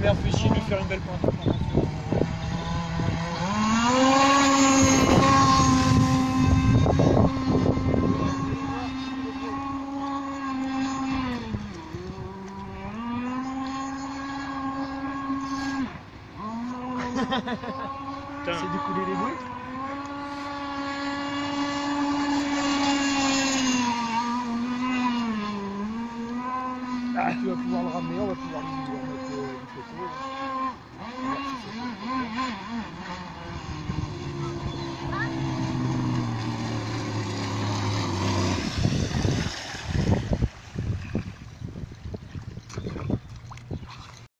Merde, fais chier de lui faire une belle pointe. C'est découler les bruits. Ah, tu 了，没有 pouvoir le.